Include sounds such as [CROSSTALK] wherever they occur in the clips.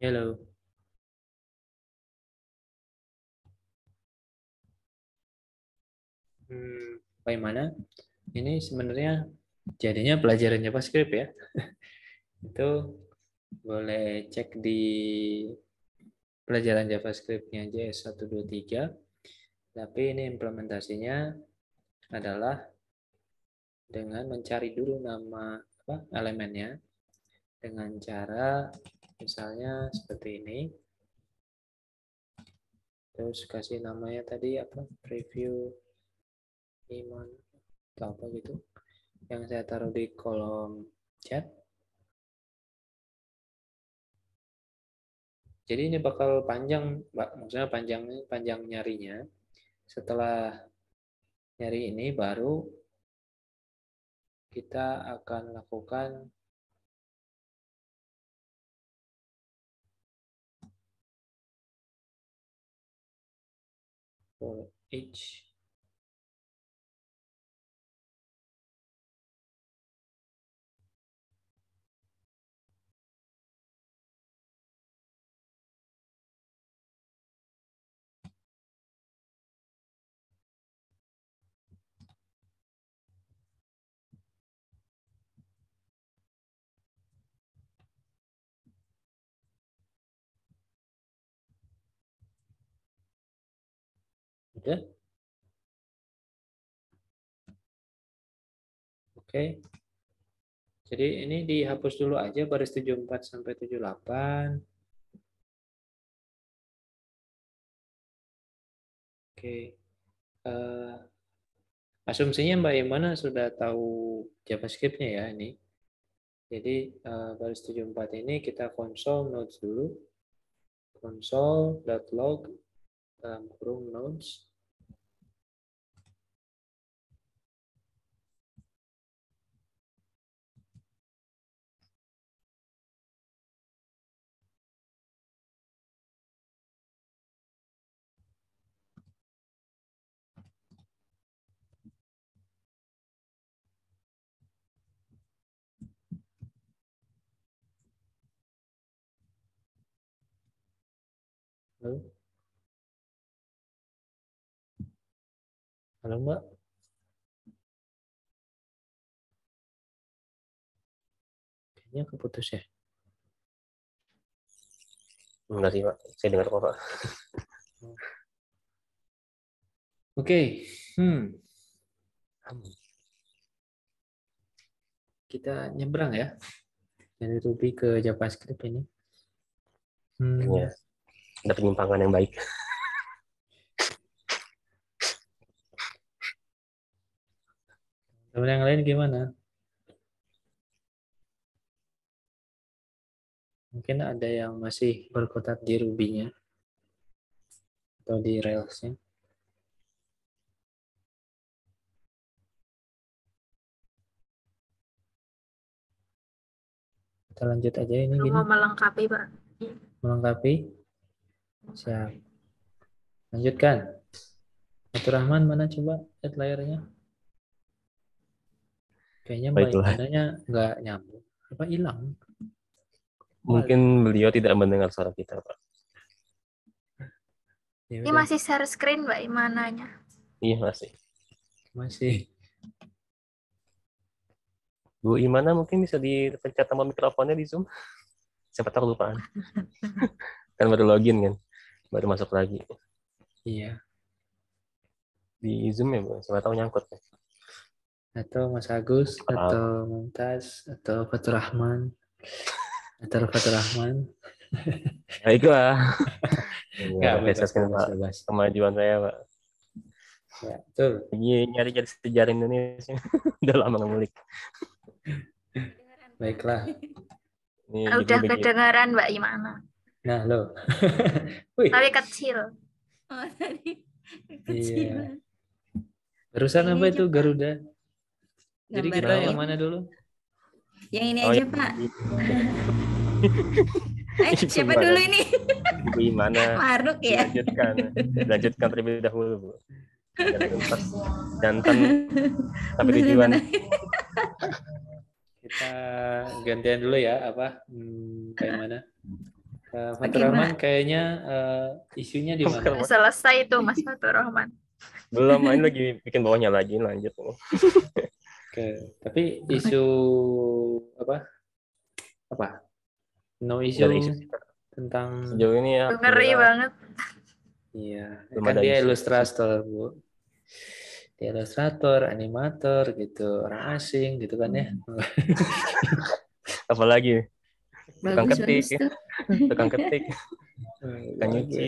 Hello. Hmm, bagaimana? Ini sebenarnya jadinya pelajaran JavaScript ya. [LAUGHS] Itu boleh cek di pelajaran JavaScript-nya JS123. Tapi ini implementasinya adalah dengan mencari dulu nama apa, elemennya dengan cara misalnya seperti ini. Terus kasih namanya tadi apa? Preview iman atau apa gitu yang saya taruh di kolom chat jadi ini bakal panjang maksudnya panjang panjang nyarinya setelah nyari ini baru kita akan lakukan for h Udah? Oke. Jadi ini dihapus dulu aja baris 74 sampai 78. Oke. Uh, asumsinya Mbak Imana sudah tahu JavaScript-nya ya ini. Jadi uh, baris 74 ini kita console nodes dulu. console.log dalam kurung nodes Halo? Halo, Mbak? Kayaknya keputus ya? Enggak sih, Pak. Saya dengar kok, Pak. [LAUGHS] Oke. Okay. Hmm. Kita nyebrang ya. Dari Ruby ke JavaScript ini. Hmm. Ya ada penyimpangan yang baik. Teman yang lain gimana? Mungkin ada yang masih berkotak di Ruby-nya atau di Rails-nya. Kita lanjut aja ini. Mau melengkapi, Pak. Melengkapi? Siap. Lanjutkan. Abdul Rahman mana coba lihat layarnya? Kayaknya mainannya nggak nyambung. Apa hilang? Mungkin beliau tidak mendengar suara kita, Pak. Ya Ini masih share screen, Mbak Imananya. Iya, masih. Masih. Bu Imana mungkin bisa dipencet sama mikrofonnya di Zoom. Siapa tahu lupaan. [LAUGHS] kan baru login kan baru masuk lagi. Iya. Di Zoom ya, Bang. Siapa tahu nyangkut. Ya. Atau Mas Agus, oh. atau Mumtaz, atau Fatur Rahman, [LAUGHS] atau Fatur Rahman. Baiklah. Ya, bebas, bebas, bebas. Kemajuan saya, Pak. Ya, betul. Nyari jadi sejarah Indonesia. [LAUGHS] Udah lama ngulik. Baiklah. Ini udah kedengaran Mbak Imana. Nah, lo. [LAUGHS] Tapi kecil. Oh, tadi kecil. Iya. Barusan apa itu Garuda? Jadi kita yang mana dulu? Yang ini oh, aja, ya. Pak. [LAUGHS] eh, siapa dulu ini? Ibu Imana. [LAUGHS] Maruk ya. Lanjutkan. Lanjutkan terlebih dahulu, Bu. Jantan sampai tujuan. Kita gantian dulu ya, apa? Hmm, kayak mana? Uh, Fatur Rahman kayaknya uh, isunya di mana? Selesai itu Mas Fatur Rahman. Belum, main lagi bikin bawahnya lagi lanjut. Oke, tapi isu apa? Apa? No isu, isu tentang sejauh ini ya. Ngeri banget. Iya, kan dia ilustrator, Bu. Dia ilustrator, animator gitu, orang asing gitu kan ya. Hmm. Apalagi tukang ketik, ya. [LAUGHS] tukang ketik, tukang nyuci,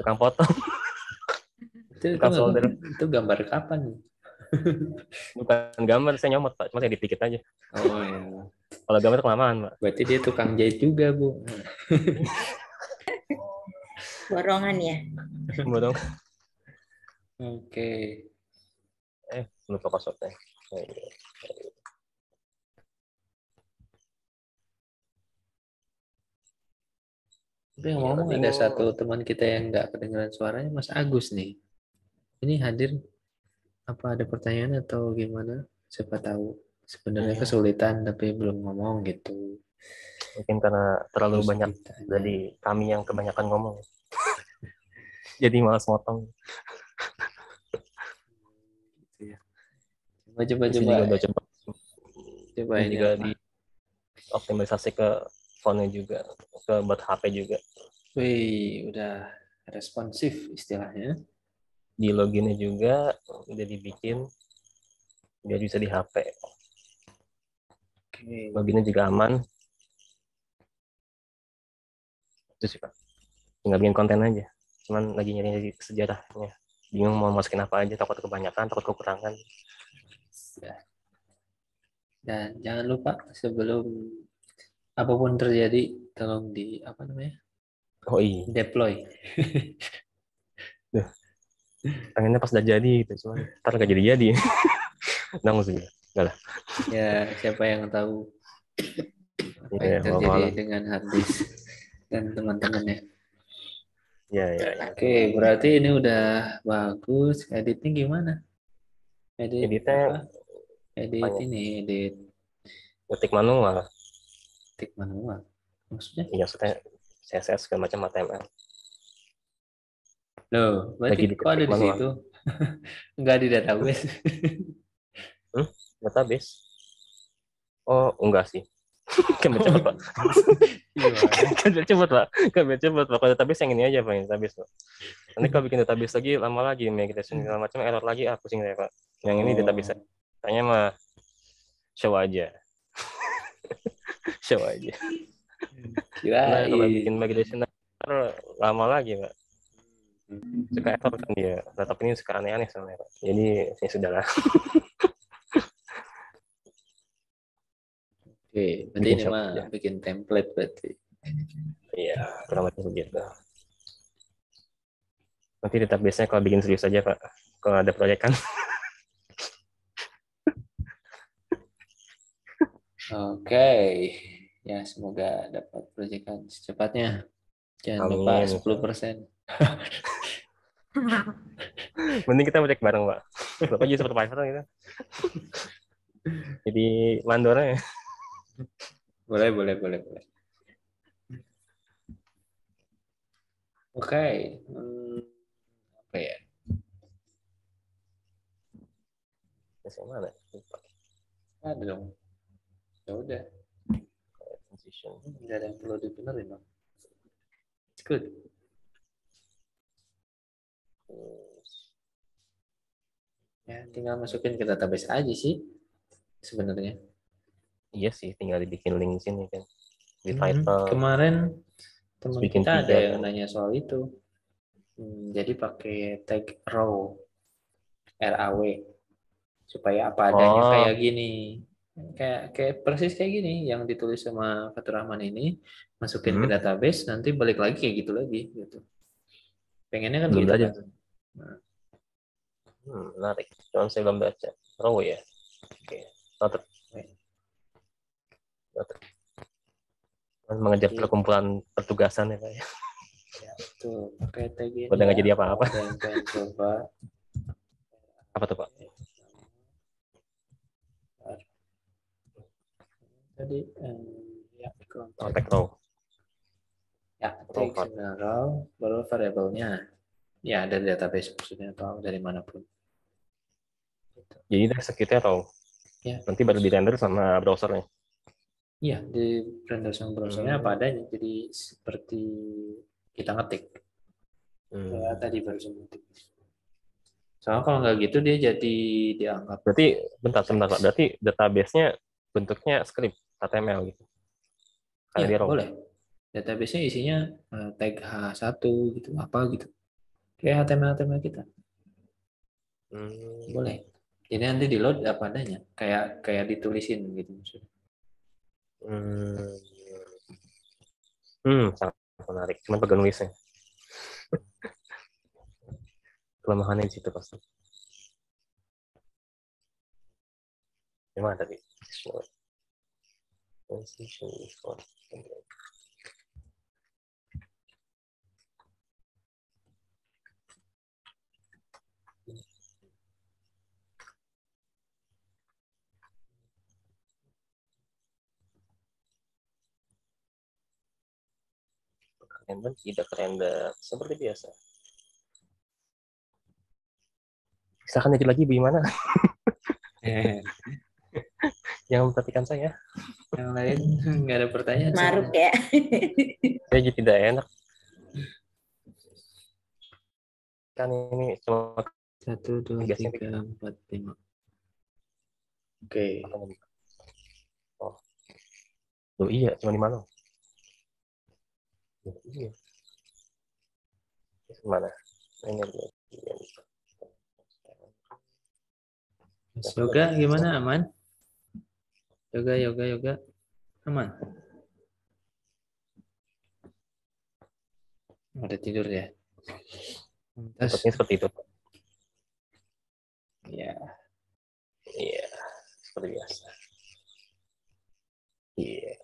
tukang potong, [LAUGHS] itu, tukang solder. Itu gambar kapan? [LAUGHS] Bukan gambar, saya nyomot pak, cuma saya dipikit aja. Oh iya. Kalau gambar kelamaan pak. Berarti dia tukang jahit juga bu. Borongan ya. Borong. Oke. Eh, lupa passwordnya. Tapi ngomong ada satu teman kita yang nggak kedengaran suaranya, Mas Agus nih. Ini hadir apa ada pertanyaan atau gimana? Siapa tahu. Sebenarnya iya. kesulitan tapi belum ngomong gitu. Mungkin karena terlalu Terus banyak kita. dari kami yang kebanyakan ngomong. [LAUGHS] Jadi malas motong. Gitu ya. Coba coba coba. Juga coba. Coba ini juga di optimalisasi ke phone juga ke buat HP juga. Wih, udah responsif istilahnya. Di loginnya juga udah dibikin biar bisa di HP. Oke. Loginnya juga aman. Itu sih Pak. Tinggal bikin konten aja. Cuman lagi nyari sejarahnya. Bingung mau masukin apa aja, takut kebanyakan, takut kekurangan. Ya. Dan jangan lupa sebelum apa pun terjadi tolong di apa namanya? Oh iya deploy pengennya pas udah jadi gitu cuma ntar gak jadi jadi nangis [LAUGHS] sih enggak lah. Ya siapa yang tahu apa ya, yang terjadi malam. dengan harddisk dan teman-temannya. Ya, ya, ya. oke berarti ini udah bagus. Editnya gimana? Edit editnya edit banyak. ini edit. Ketik manual ketik manual maksudnya iya maksudnya CSS segala macam HTML Loh, berarti kok ada di manual. situ? [LAUGHS] Enggak di database. [LAUGHS] hmm? Database? Oh, enggak sih. [LAUGHS] kan cepet, Pak. kan cepet, Pak. Cepet, Pak. Kalau database yang ini aja, Pak. Database, Pak. Nanti kalau bikin database lagi, lama lagi. Migration segala macam, error lagi, ah, pusing saya, Pak. Yang ini oh. database. Tanya mah, show aja. Show aja. Kira nah, kalau bikin migration lama lagi, Pak. Suka error kan dia. Tetap ini suka aneh-aneh sebenarnya, Pak. Jadi, ya sudah lah. [LAUGHS] Oke, berarti bikin ini mah ya. bikin template berarti. Iya, kurang lebih begitu. Nanti tetap biasanya kalau bikin serius aja, Pak. Kalau ada proyek kan. [LAUGHS] Oke. Okay. Ya, semoga dapat proyekan secepatnya. Jangan Amin. lupa 10 persen. [LAUGHS] Mending kita proyek bareng, Pak. Bapak jadi supervisor gitu. Jadi mandornya. Ya. Boleh, boleh, boleh, boleh. Oke. Okay. Hmm, apa ya? Mana? Ada dong. Ya udah transition. Nggak ada yang perlu dibenerin bang. It's good. Ya, tinggal masukin ke database aja sih sebenarnya. Iya sih, tinggal dibikin link sini kan. Di hmm, title. Kemarin teman kita ada yang nanya soal itu. Hmm, jadi pakai tag row, RAW, supaya apa adanya oh. kayak gini kayak kayak persis kayak gini yang ditulis sama Fatur Rahman ini masukin hmm. ke database nanti balik lagi kayak gitu lagi gitu. Pengennya kan belum gitu aja kan? nah. hmm, menarik. Cuman saya belum baca. Raw ya? Oke. Okay. noted noted mengejar perkumpulan pertugasan ya pak ya? Ya pakai tag ini udah nggak jadi apa-apa. Coba apa tuh pak tadi eh, ya contact row ketik Convert. general baru variabelnya ya dari database maksudnya atau dari mana pun Jadi dari sekitnya atau Ya. nanti baru di render sama browsernya. iya di render sama browsernya Hmm. apa adanya jadi seperti kita ngetik Hmm. ya tadi baru ngetik soalnya kalau nggak gitu dia jadi dianggap Berarti bentar, bentar. Berarti database-nya bentuknya script HTML gitu. Iya, ROM. boleh. Database-nya isinya eh, tag H1 gitu, apa gitu. Kayak HTML-HTML kita. Hmm. Boleh. Jadi nanti di load apa adanya, kayak kayak ditulisin gitu maksudnya. Hmm. Hmm, sangat menarik. Cuman pegang nulisnya. [LAUGHS] Kelemahannya di situ pasti. Gimana tadi? Small. Transition is on. Random tidak random seperti biasa. Silakan jadi lagi bagaimana? Yang [LAUGHS] memperhatikan saya. Yang lain [LAUGHS] nggak ada pertanyaan. Maruk ya. [LAUGHS] Saya jadi tidak enak. Kan ini cuma Satu, dua, tiga, empat, lima. Oke. Oh. Loh iya, cuma di mana? Loh, iya. Mana? Iya. Mas Yoga gimana aman? Yoga, yoga, yoga. Aman. Udah tidur ya. Terus, Sepertinya seperti itu. ya. Iya, seperti biasa. Iya.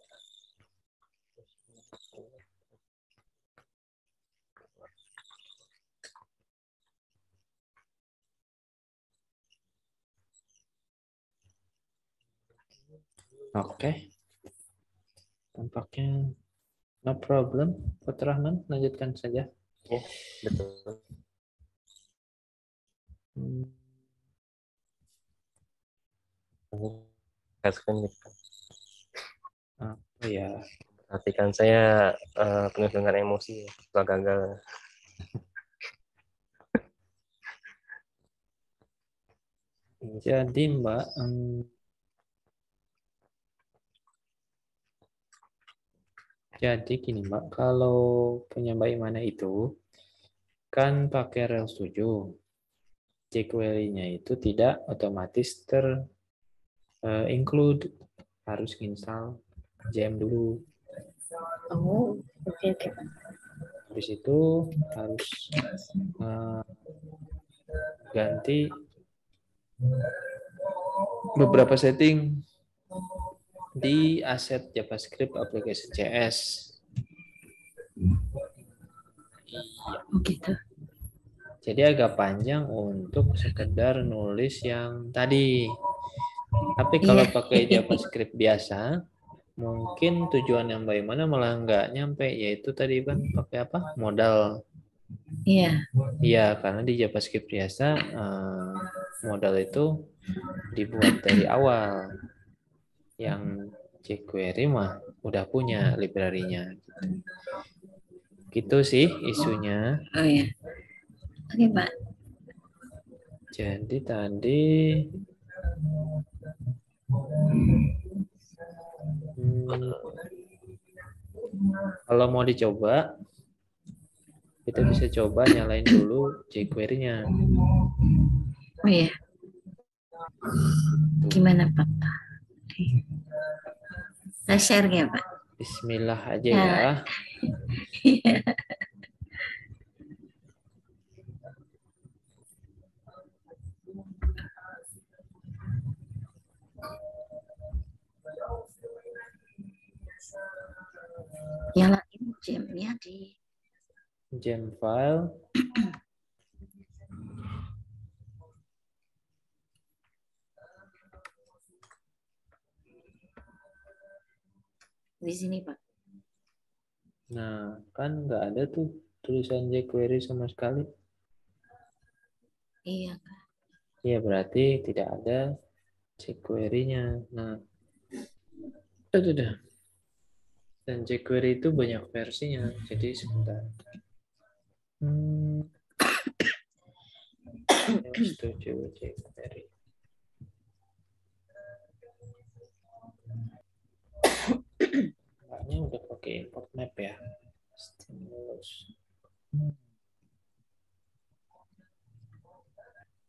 Oke. Tampaknya no problem. Pak Rahman, lanjutkan saja. Betul. Hmm, Kayak screen gitu kan. Oh ya, Perhatikan saya eh, penuh dengan emosi, suka gagal. jadi Mbak, em, jadi gini Mbak, kalau punya Mbak Imana itu kan pakai Rails 7, jQuery-nya itu tidak otomatis ter eh, include, harus install JM dulu. Oh, oke oke. Habis itu harus eh, ganti beberapa setting di aset JavaScript application CS. Iya. Oh, gitu. Jadi agak panjang untuk sekedar nulis yang tadi. Tapi kalau Iya. pakai [LAUGHS] JavaScript biasa, mungkin tujuan yang bagaimana malah nggak nyampe, yaitu tadi kan pakai apa? Modal. Iya. Iya, karena di JavaScript biasa eh, modal itu dibuat dari awal. Yang jQuery mah udah punya library-nya. Gitu sih isunya. Oh ya. Oke, Pak. Jadi tadi hmm, kalau mau dicoba, kita bisa coba nyalain dulu jQuery-nya. Oh ya. Gimana, Pak? Saya share ya, Pak? Bismillah aja Ya. ya. Nyalain jamnya di Gem file. [CLEARS THROAT] di sini, Pak. Nah, kan nggak ada tuh tulisan jQuery sama sekali. Iya, Kak. Iya, berarti tidak ada jQuery-nya. Nah, udah, udah. Dan jQuery itu banyak versinya. Jadi sebentar. Hmm. [COUGHS] Setuju jQuery. Kayaknya udah pakai import map ya. Stimulus.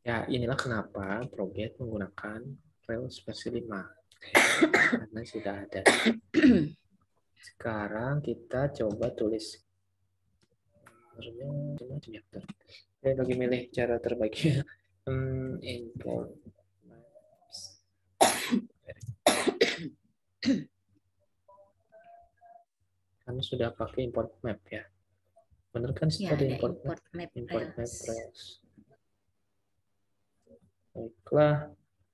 Ya, inilah kenapa Proget menggunakan Rails versi 5. Karena sudah ada. Sekarang kita coba tulis. Saya lagi milih cara terbaiknya. Hmm, import maps. Kami sudah pakai import map ya. Benar kan Ya, ada ada import map? import map import map Rails. Rails. Baiklah.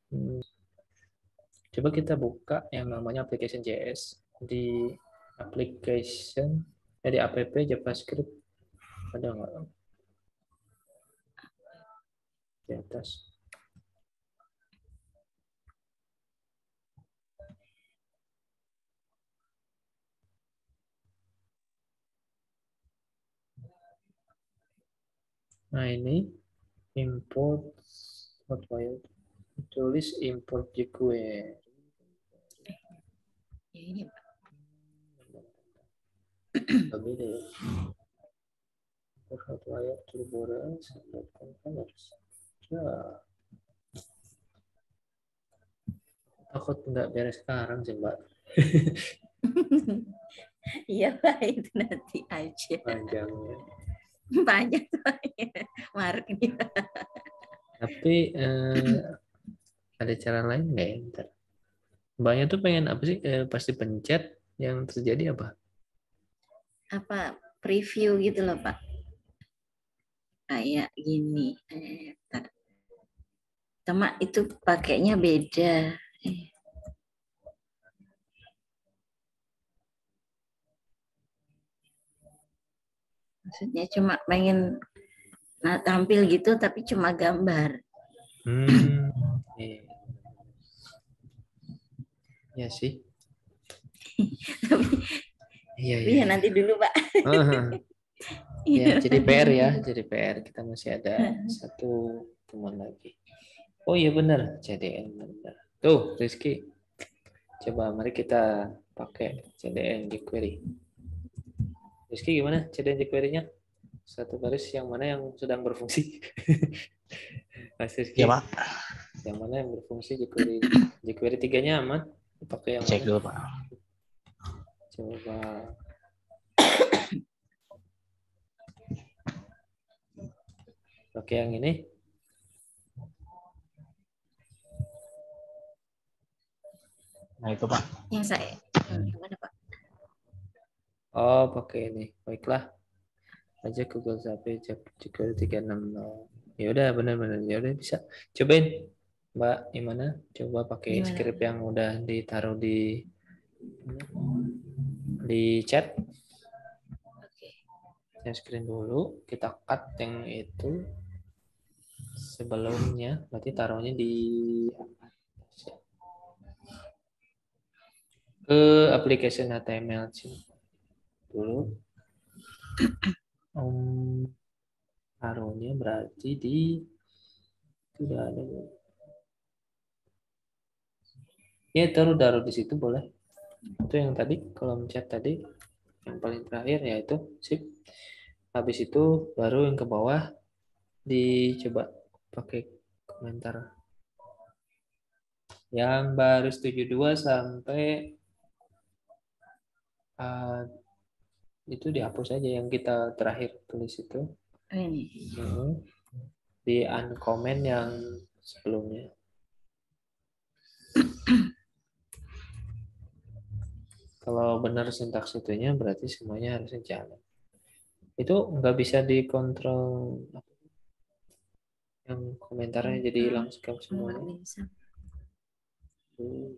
Hmm. Coba kita buka yang namanya application JS di application eh, di app JavaScript ada nggak? Di atas. Nah ini import hotwire tulis import jQuery Ya, ini Pak. Tapi deh import hotwire turbora sampai containers ya takut nggak beres sekarang sih mbak. [LAUGHS] Iya Pak, itu nanti aja. panjangnya [LAUGHS] Banyak. Marknya. tapi eh, ada cara lain nggak ya ntar mbaknya tuh pengen apa sih eh, pasti pencet yang terjadi apa Apa preview gitu loh Pak. Kayak gini. Eh. Cuma itu pakainya beda. Eh. Maksudnya cuma pengen nah, tampil gitu tapi cuma gambar. Hmm, iya. Ya sih. Tapi Iya, tapi iya. ya nanti dulu Pak. Ah, ya, [LAUGHS] Iya. jadi PR ya, jadi PR. Kita masih ada [LAUGHS] satu teman lagi. Oh iya benar, CDN benar. Tuh, Rizky. Coba mari kita pakai CDN jQuery. Rizky gimana CDN jQuery-nya? Satu baris yang mana yang sedang berfungsi? [LAUGHS] Mas Rizky, Ya Pak, yang mana yang berfungsi jQuery? jQuery 3-nya aman? Pakai yang cek mana? dulu Pak. Coba. Oke, yang ini. Nah itu Pak. Yang saya. Hmm? Oh, pakai ini. Baiklah. Aja Google Zapier jQuery 360. Ya udah, benar-benar. Ya udah bisa. Cobain. Mbak, gimana? Coba pakai Gimana? script yang udah ditaruh di di chat. Oke. Share screen dulu. Kita cut yang itu sebelumnya. Berarti taruhnya di ya. ke application HTML sih dulu. Om taruhnya berarti di sudah ada. Ya taruh taruh di situ boleh. Itu yang tadi kolom chat tadi yang paling terakhir yaitu sip. Habis itu baru yang ke bawah dicoba pakai komentar. Yang baru setuju dua sampai uh, itu dihapus aja yang kita terakhir tulis itu. Ini. Mhm. Di uncomment yang sebelumnya. Kalau benar sintaks itunya berarti semuanya harusnya jalan. Itu nggak bisa dikontrol yang komentarnya jadi hilang Nggak semuanya. bisa. Hmm,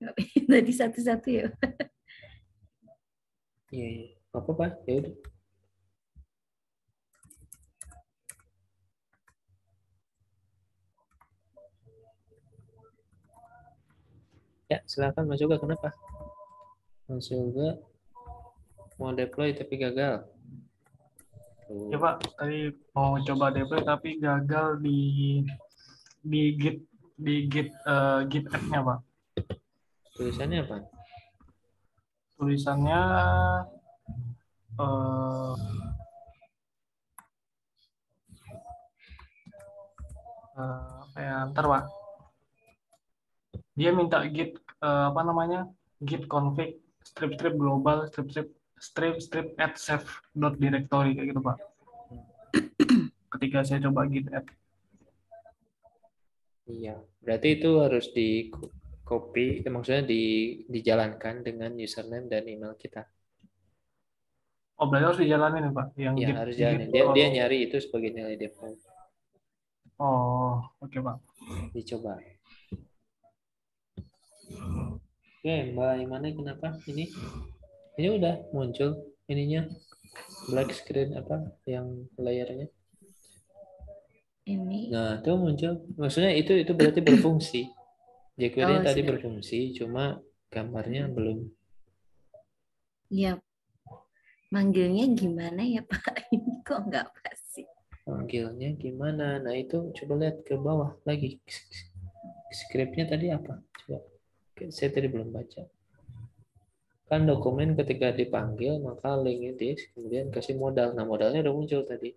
Nggak bisa. Tadi satu-satu ya. [LAUGHS] Iya, iya. apa pak ya udah ya silakan Mas Yoga kenapa Mas Yoga mau deploy tapi gagal Ya Pak, tadi mau coba deploy tapi gagal di di git di git eh, git app-nya Pak. tulisannya apa Tulisannya eh, apa ya, ntar Pak. Dia minta git eh, apa namanya? git config strip strip global strip strip strip strip add save dot directory kayak gitu Pak. Ketika saya coba git add Iya, berarti itu harus di copy, eh, maksudnya di, dijalankan dengan username dan email kita. Oh, berarti harus dijalanin ya, Pak? Yang Ya harus jalanin. Dia, dia nyari itu sebagai nilai default. Oh, oke, Pak. Dicoba. Oke, Mbak Imane kenapa ini? Ini udah muncul ininya black screen apa yang layarnya? Ini Nah, itu muncul. Maksudnya itu itu berarti berfungsi. jQuery-nya Oh, tadi sudah. berfungsi, cuma gambarnya belum. ya manggilnya gimana ya [LAUGHS] Pak? Ini kok nggak pasti. Panggilnya gimana? Nah, itu coba lihat ke bawah lagi. Skripnya tadi apa? Coba. Saya tadi belum baca. Kan dokumen ketika dipanggil, maka linknya di kemudian kasih modal. Nah, modalnya udah muncul tadi.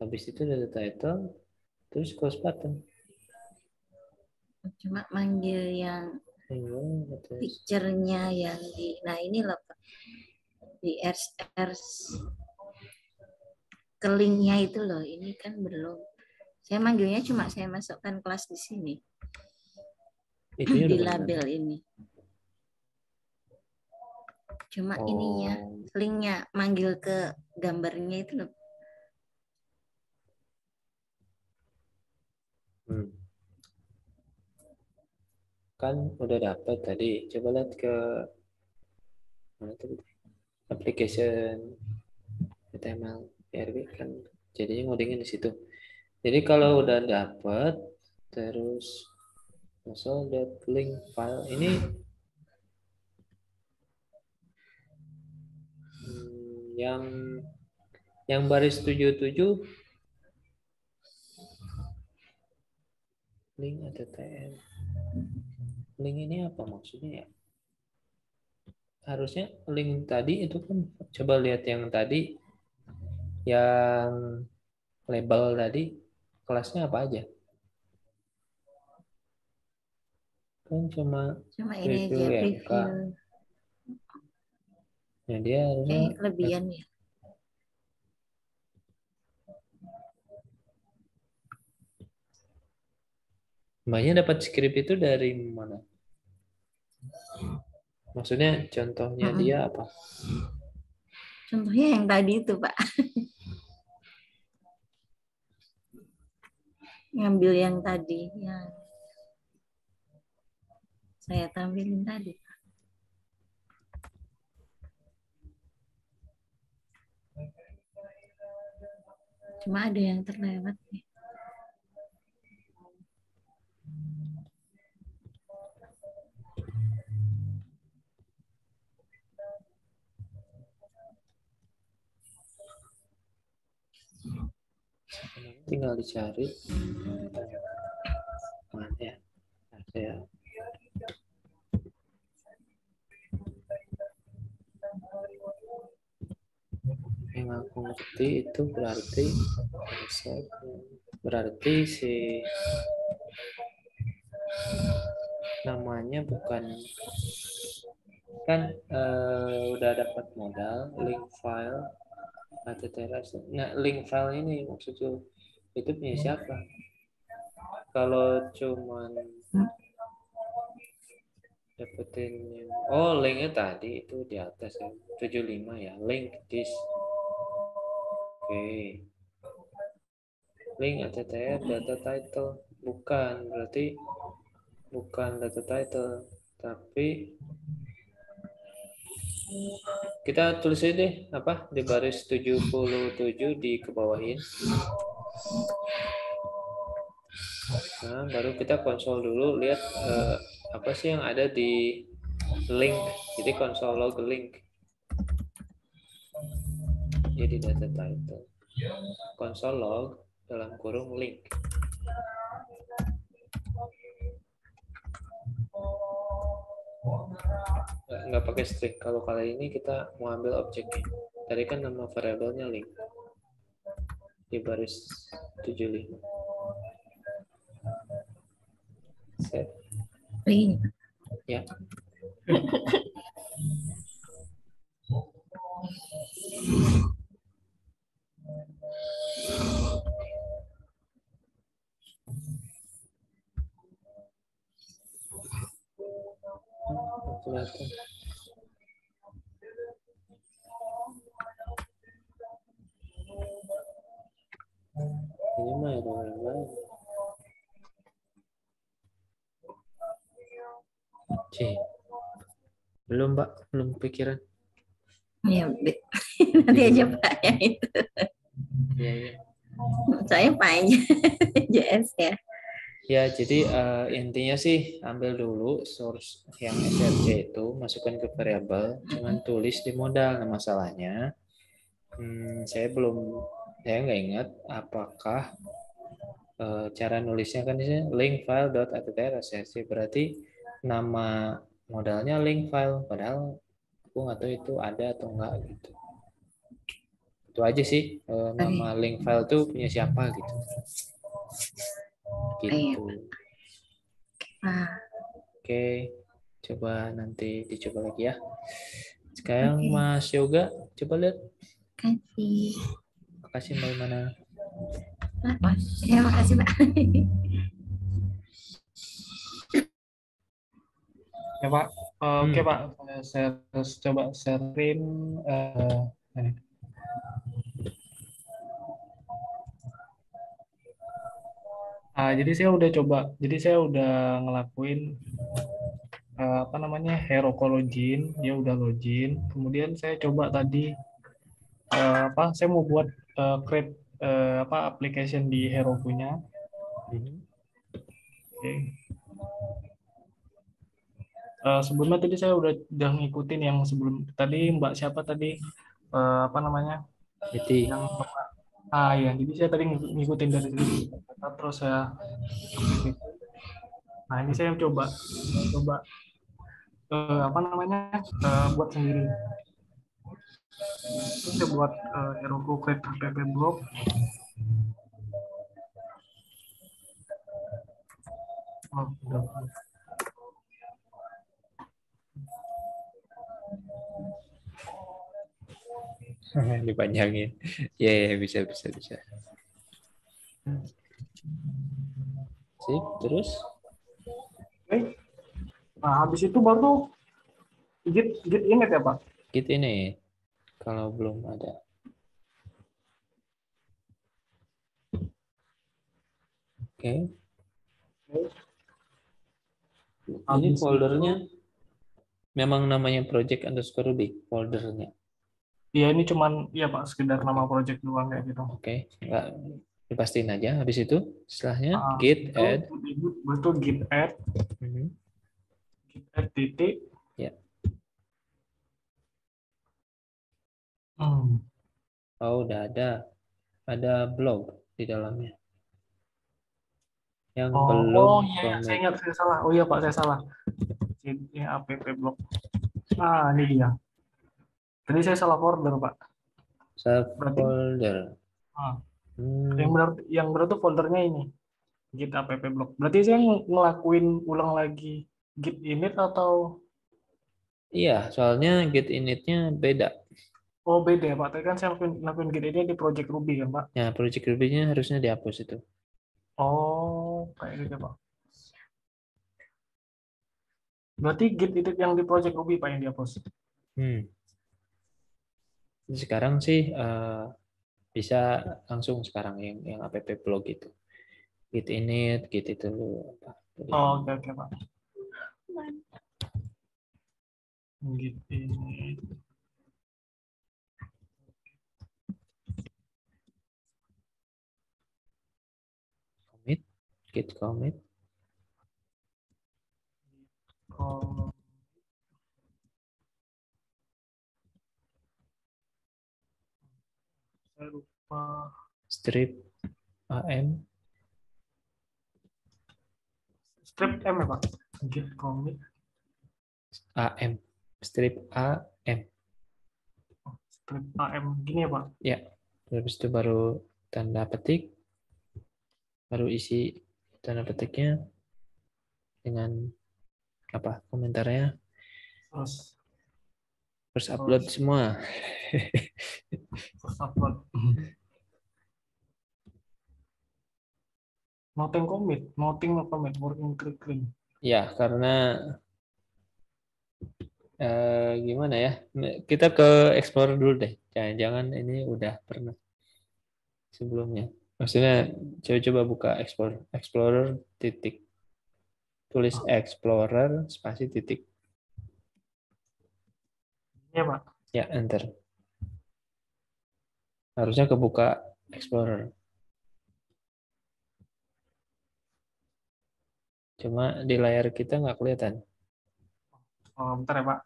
Habis itu data title, terus close button. Cuma manggil yang terus picture-nya yang di nah ini loh di rs rs ke link-nya itu loh. Ini kan belum. Saya manggilnya cuma saya masukkan kelas di sini. Itunya [CLEARS THROAT] di udah mana? label ini. Cuma ininya Oh, linknya manggil ke gambarnya itu loh. Hmm. Kan udah dapat tadi. Coba lihat ke mana tadi? Application HTML PRB kan jadinya ngodingin di situ. Jadi kalau udah dapat terus masuk link file ini hmm, yang yang baris 77 link atau TM link ini apa maksudnya ya harusnya link tadi itu kan coba lihat yang tadi yang label tadi kelasnya apa aja kan cuma cuma ini aja Review ya, preview Kak. ya dia harusnya kayak kelebihan ya Mbaknya dapat skrip itu dari mana? Maksudnya contohnya Mm-mm. dia apa? contohnya yang tadi itu pak [LAUGHS] ngambil yang tadi yang saya tampilin tadi cuma ada yang terlewat nih Tinggal dicari. Mana ya? Saya yang aku ngerti itu berarti berarti si namanya bukan kan eh, udah dapat modal link file atau teras. Nah link file ini maksudnya itu punya siapa? Kalau cuman dapetin oh linknya tadi itu di atas ya 75 ya link this. Oke. Link ATTR data title. Bukan berarti bukan data title tapi kita tulis deh apa di baris 77 di kebawahin. Nah, baru kita konsol dulu lihat eh, apa sih yang ada di link. Jadi konsol log link. Jadi data title. Konsol log dalam kurung link. Nggak, nggak pakai string. Kalau kali ini kita mau ambil objeknya. Tadi kan nama variabelnya link. Di baris 75. Set. Ini. Ya. Kelihatan. Ini mah ada yang lain. Oke. Belum, Mbak. Belum pikiran. Ya, [LAUGHS] nanti aja Pak ya itu. Iya, iya. Saya Pak aja [LAUGHS] JS ya. Ya, jadi eh, intinya sih ambil dulu source yang src itu, masukkan ke variabel, jangan tulis di modal. Nah, masalahnya, hmm, saya belum, saya nggak ingat apakah eh, cara nulisnya kan di sini link file dot src berarti nama modalnya link file, padahal aku nggak tahu itu ada atau enggak gitu. Itu aja sih eh, nama link file itu punya siapa gitu. Gitu. Nah, Oke, coba nanti dicoba lagi ya. Sekarang Oke. Mas Yoga, coba lihat. kasih. Makasih Mbak Mana. Apa? Ya, makasih Pak. Ya Pak. Oke Hmm. Pak, saya share, coba sharein. eh, ini. Ah, jadi saya udah coba, jadi saya udah ngelakuin eh, apa namanya Heroku login, dia udah login. Kemudian saya coba tadi eh, apa? Saya mau buat eh, create eh, apa application di Heroku-nya. Oke. Eh, sebelumnya tadi saya udah udah ngikutin yang sebelum tadi Mbak siapa tadi Eh, apa namanya yang ah ya jadi saya tadi ngikut- ngikutin dari situ terus saya nah ini saya coba coba eh, apa namanya eh, buat sendiri. Terus saya buat eh, Heroku create app block oh, udah. Dipanjangin. Ya, ya, bisa, bisa, bisa. Sip, terus? Oke. Nah, habis itu baru tuh git git init ya, Pak. Git ini, kalau belum ada. Oke. Ini Habis foldernya memang namanya project underscore ruby foldernya. Ya, ini cuman ya, Pak, sekedar nama project doang kayak gitu. Oke, nggak dipastiin aja. Habis itu setelahnya Ah, git itu, add. Itu git add, git add titik. Ya. Hmm. Oh, udah ada. Ada blog di dalamnya. Yang Oh, belum oh iya, iya, saya commit. ingat saya salah. Oh iya Pak, saya salah. Ini app block. Ah, ini dia. Tadi saya salah folder Pak. Berarti- Subfolder. Ah. Hmm, Yang benar yang benar tuh foldernya ini. Git app block. Berarti saya ng- ngelakuin ulang lagi git init atau Iya, soalnya git initnya beda. oh beda ya Pak. Tadi kan saya ngelakuin, ngelakuin git ini di project Ruby kan Pak. Ya, project Ruby-nya harusnya dihapus itu. Oh, kayak gitu Pak. Berarti git itu yang di project Ruby Pak yang dihapus. Hmm sekarang sih uh, bisa langsung sekarang yang yang app blog itu. Git init git itu oh oke okay, oke okay, pak. Git init. Commit git commit. Oh strip am Strip M ya Pak? Git commit. am strip am Oh, strip AM gini ya Pak? habis itu baru tanda petik. Baru isi tanda petiknya dengan apa? Komentarnya. Terus terus upload semua. Terus upload. [LAUGHS] Noting commit, noting no commit, working link. ya karena eh, gimana ya kita ke explorer dulu deh. Jangan-jangan ini udah pernah sebelumnya. Maksudnya coba-coba buka explorer explorer titik tulis explorer spasi titik Iya Pak. ya enter harusnya kebuka explorer cuma di layar kita nggak kelihatan Oh, bentar ya Pak.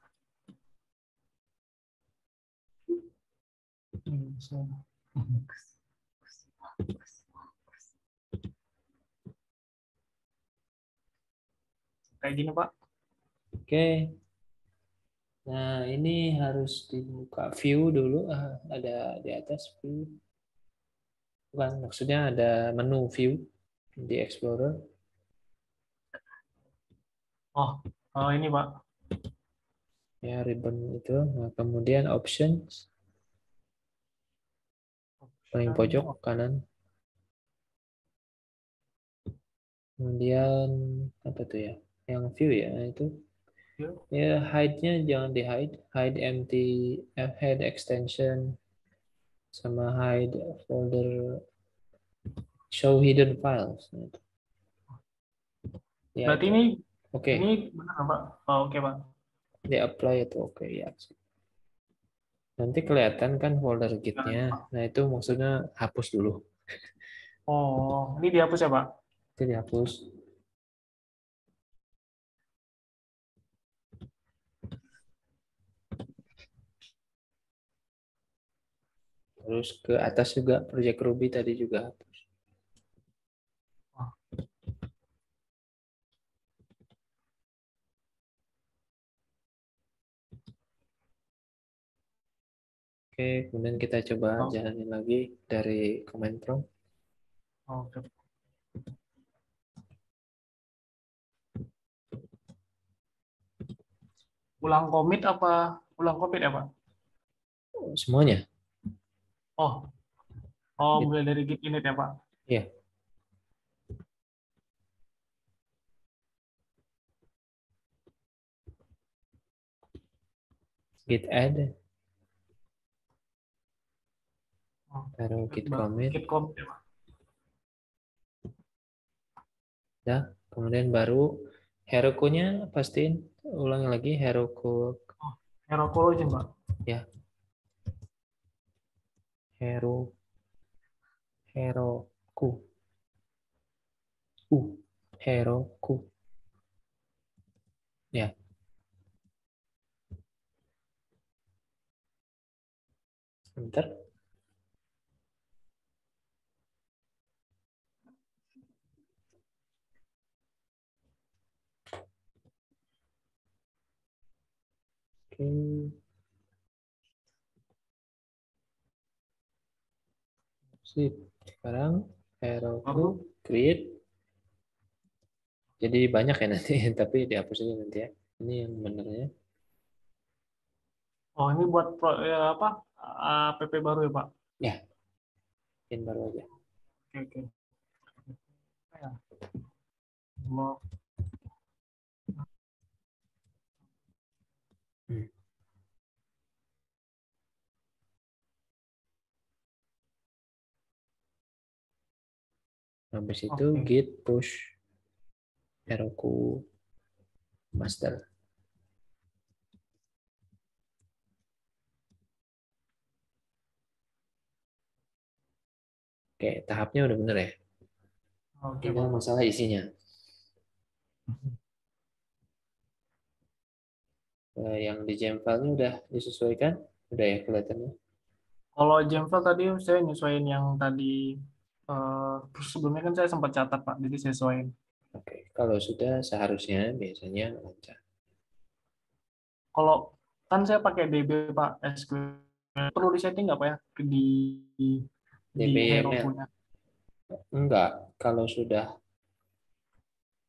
Kayak gini Pak. Oke. Nah, ini harus dibuka view dulu. Ah, ada di atas view. Bukan, maksudnya ada menu view di Explorer. Oh ini Pak. Ya, ribbon itu. Nah, kemudian options paling pojok kanan. Kemudian apa tuh ya? Yang view ya, itu. Ya, hide-nya jangan di hide. Hide empty, eh, hide extension, sama hide folder show hidden files. Nah. Ya, Berarti ini oke, ini benar Pak? Oh, Oke Pak. di apply itu oke ya. Nanti kelihatan kan folder gitnya. Nah itu maksudnya hapus dulu. Oh ini dihapus ya Pak? Itu dihapus. Terus ke atas juga project Ruby tadi juga hapus. Oke, kemudian kita coba Oh. jalanin lagi dari command prompt. Oh, Oke. Ulang komit apa ulang komit ya Pak? Semuanya. Oh, oh Git. mulai dari git init ya Pak? Iya. Git add, Oh, baru git Ba- commit, Git commit ya Pak? kemudian baru Heroku-nya pastiin ulangi lagi Heroku Heroku aja Pak. Hero. Heroku U. Heroku ya. Bentar. Oke. Sekarang Heroku create. Jadi banyak ya nanti, [LAUGHS] tapi dihapus aja nanti ya. Ini yang benernya. Oh ini buat pro, ya, apa app baru ya Pak? Bikin baru aja. Oke oke. Ya. Mau Habis itu Oke. git push Heroku master. Oke, tahapnya udah bener ya. Oke, Pak. masalah isinya. Eh, yang di gem file-nya udah disesuaikan? Udah ya kelihatannya? Kalau Jamfel tadi saya nyesuaiin yang tadi eh, sebelumnya kan saya sempat catat Pak, jadi saya sesuaiin. Oke, kalau sudah seharusnya biasanya lancar. Kalau kan saya pakai DB Pak SQL perlu disetting nggak Pak ya di di DB Hero punya? Enggak, kalau sudah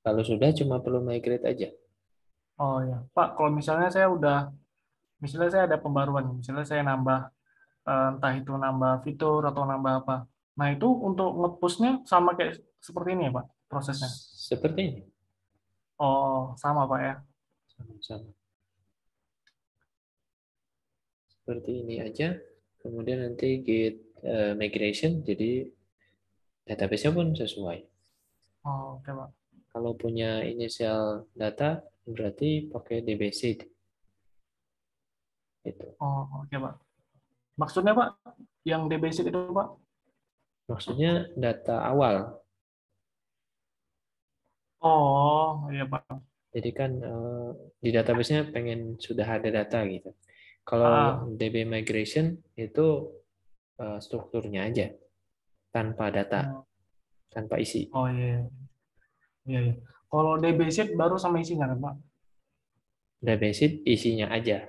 kalau sudah cuma perlu migrate aja. Oh ya, Pak, kalau misalnya saya udah, misalnya saya ada pembaruan, misalnya saya nambah, eh, entah itu nambah fitur atau nambah apa. Nah itu untuk nge-push-nya sama kayak seperti ini ya Pak, prosesnya? Seperti ini. Oh, sama Pak ya? Sama-sama. Seperti ini aja. Kemudian nanti git eh, migration, jadi database-nya pun sesuai. Oh, oke Pak. Kalau punya initial data, berarti pakai DB seed. Itu. Oh, oke Pak. Maksudnya Pak, yang DB Seed itu Pak? Maksudnya data awal. Oh, iya Pak. Jadi kan eh, di database-nya pengen sudah ada data gitu. Kalau Ah. DB migration itu eh, strukturnya aja tanpa data, tanpa isi. Oh iya. Iya, iya. Kalau DB Seed baru sama isinya kan Pak? Database seed isinya aja.